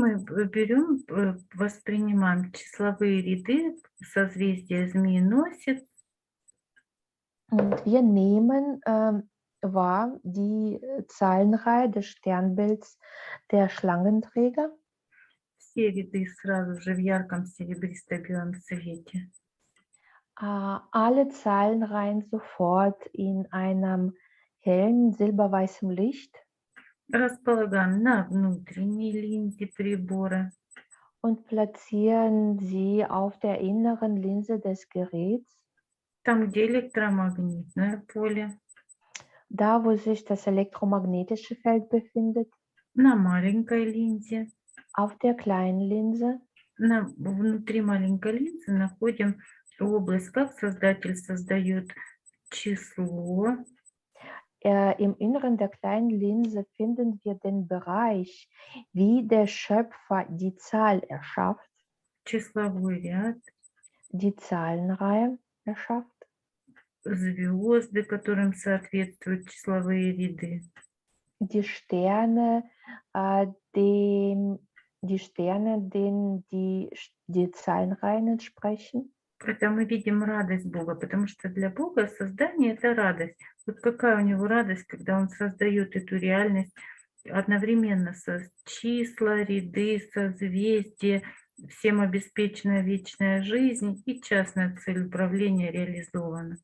мы б- берем, э, воспринимаем числовые ряды созвездия Змееносец, Und wir nehmen ähm, wahr die äh, Zahlenreihe des Sternbilds der Schlangenträger. все ряды сразу же в ярком серебристо-белом цвете. Äh, alle Zahlenreihen sofort in einem hellen silberweißem Licht Располагаем на внутренней линзе прибора. und platzieren sie auf der inneren Linse des Geräts, Там, где электромагнитное поле, da wo sich das elektromagnetische Feld befindet, на маленькой линзе. auf der kleinen Linse. На, внутри маленькой линзы находим область, как создатель создает число, Äh, Im Inneren der kleinen Linse finden wir den Bereich, wie der Schöpfer die Zahl erschafft, числовой ряд, die Zahlenreihe erschafft, звезды, которым соответствуют числовые ряды. die Sterne, äh, dem, die Sterne, denen die, Sch- die Zahlenreihen entsprechen. Это мы видим радость Бога, потому что для Бога создание – это радость. Вот какая у него радость, когда он создает эту реальность одновременно со числа, ряды, созвездия, всем обеспечена вечная жизнь и частная цель управления реализована.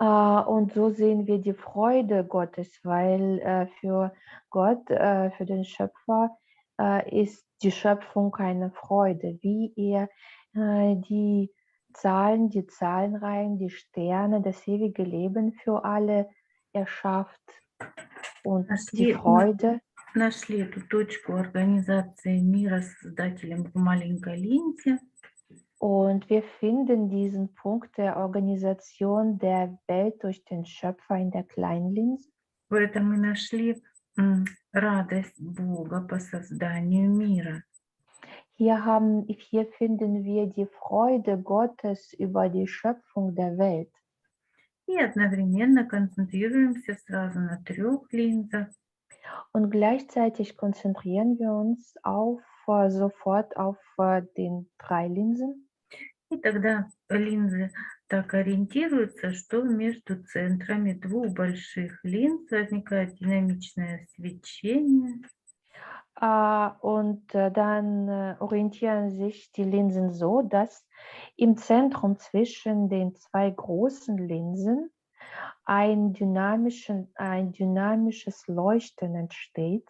Äh, und so sehen wir die Freude Gottes, weil äh, für Gott, äh, für den Schöpfer, äh, ist die Schöpfung eine Freude, wie er die Zahlen, die Zahlenreihen, die Sterne, das ewige Leben für alle erschafft. Und die Нашли- на- Freude, Нашли эту точку организации мира с Создателем в маленькой линзе. und wir finden diesen Punkt der Organisation der Welt durch den Schöpfer in der Kleinlinse. В этом мы нашли м, радость Бога по созданию мира. Hier, haben, hier finden wir die Freude Gottes über die Schöpfung der Welt. И одновременно концентрируемся сразу на трех линзах. Und gleichzeitig konzentrieren wir uns auf, äh, sofort auf äh, den drei Linsen. И тогда линзы так ориентируются, что между центрами двух больших линз возникает динамичное свечение. Äh, und äh, dann äh, orientieren sich die Linsen so, dass im Zentrum zwischen den zwei großen Linsen ein, dynamischen, ein dynamisches Leuchten entsteht.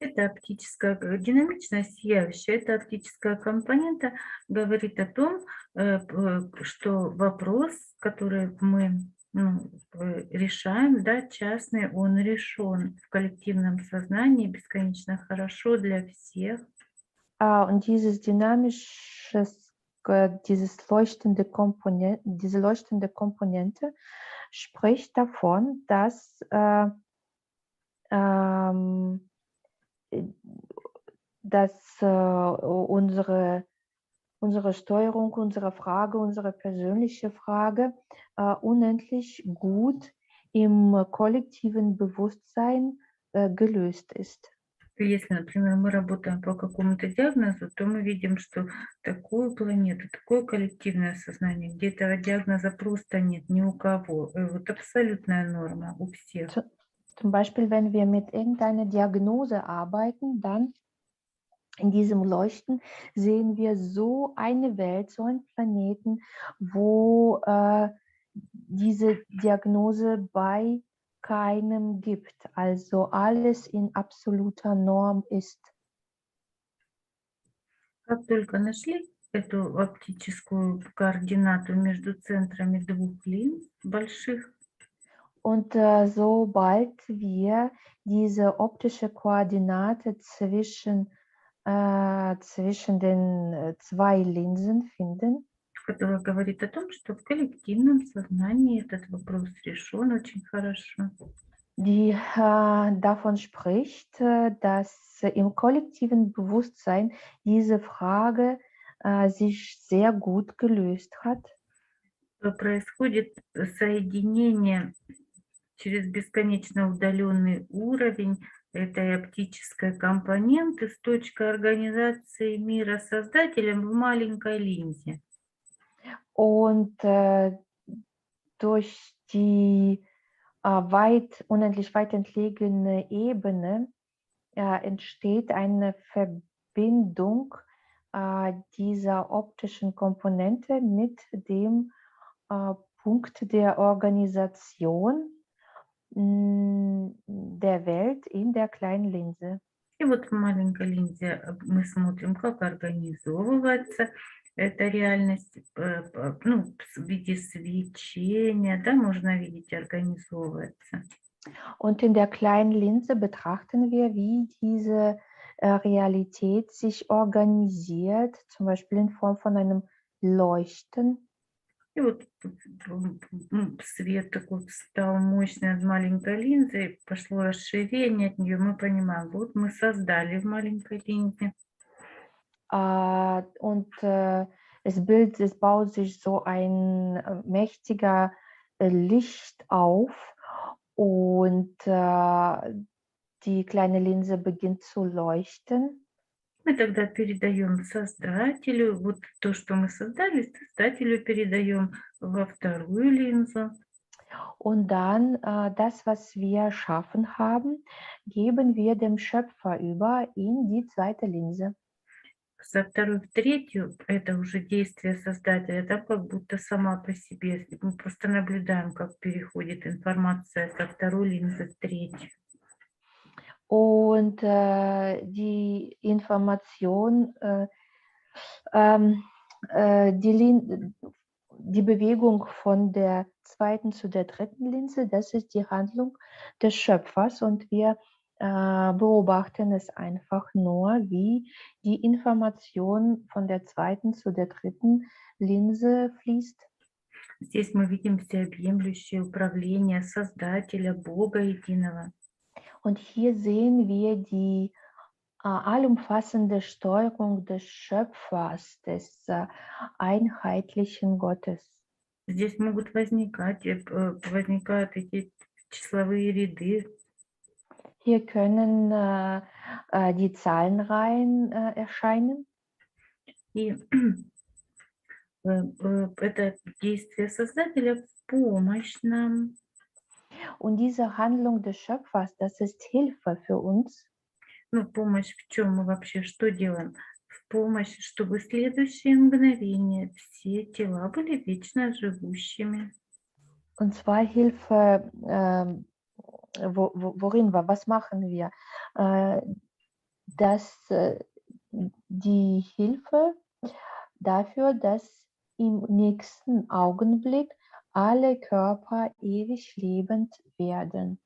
Это оптическая г- динамичная сияющая, эта оптическая компонента говорит о том, э, п- что вопрос, который мы ну, э, решаем, да, частный, он решен в коллективном сознании бесконечно хорошо для всех. Äh, und dieses dynamisches, äh, dieses leuchtende Komponente, diese leuchtende Komponente spricht davon, dass äh, ähm, äh, dass äh, unsere, unsere Steuerung, unsere Frage, unsere persönliche Frage äh, unendlich gut im kollektiven Bewusstsein äh, gelöst ist. Если, например, мы работаем по какому-то диагнозу, то мы видим, что такую планету, такое коллективное сознание, где этого диагноза просто нет ни у кого. Э, Вот абсолютная норма у всех. Zum Beispiel, wenn wir mit irgendeiner Diagnose arbeiten, dann in diesem Leuchten sehen wir so eine Welt, so einen Planeten, wo äh, diese Diagnose bei keinem gibt. Also alles in absoluter Norm ist. Как только нашли эту оптическую координату между центрами двух линз больших, Und äh, sobald wir diese optische Koordinate zwischen, äh, zwischen den äh, zwei Linsen finden, которая говорит о том, что в коллективном сознании этот вопрос решен очень хорошо. die äh, davon spricht, äh, dass im kollektiven Bewusstsein diese Frage äh, sich sehr gut gelöst hat. то происходит соединение через бесконечно удаленный уровень этой оптической компоненты с точкой организации мира создателем в маленькой линзе. Und äh, durch die äh, weit, unendlich weit entlegene Ebene äh, entsteht eine Verbindung äh, dieser optischen Komponente mit dem äh, Punkt der Organisation mh, der Welt in der kleinen Linse. И вот в маленькой линзе э, мы смотрим, как организовывается эта реальность, э, п- ну, в виде свечения, да, можно видеть, организовывается. Und in der kleinen Linse betrachten wir, wie diese äh, Realität sich organisiert, zum Beispiel in Form von einem Leuchten. И вот свет такой встал мощный от маленькой линзы, пошло расширение от нее, мы понимаем, вот мы создали в маленькой линзе. Äh, und äh, es, bildet, es baut sich so ein äh, mächtiger äh, Licht auf und äh, die kleine Linse beginnt zu leuchten. Мы тогда передаем создателю, вот то, что мы создали, создателю передаем во вторую линзу. Und dann äh, das, was wir erschaffen haben, geben wir dem Schöpfer über in die zweite Linse. Со второй в третью это уже действие создателя, да, как будто сама по себе. Мы просто наблюдаем, как переходит информация со второй линзы в третью. Und äh, die Information, äh, ähm, äh, die, Lin die Bewegung von der zweiten zu der dritten Linse, das ist die Handlung des Schöpfers und wir äh, beobachten es einfach nur, wie die Information von der zweiten zu der dritten Linse fließt. Здесь мы видим всеобъемлющее управление Создателя, Бога Единого. Und hier sehen wir die äh, allumfassende Steuerung des Schöpfers, des äh, einheitlichen Gottes. Здесь могут возникать, э, п- возникают эти числовые ряды, Hier können äh, äh, die Zahlenreihen äh, erscheinen и э, э, это действие Создателя в помощь нам. und diese Handlung des Schöpfers, das ist Hilfe für uns, Ну, помощь в чем мы вообще что делаем? В помощь, чтобы в следующее мгновение все тела были вечно живущими. und zwar Hilfe, ähm, wo, wo, worin wir, was machen wir? Äh, dass äh, die Hilfe dafür, dass im nächsten Augenblick alle Körper ewig lebend werden.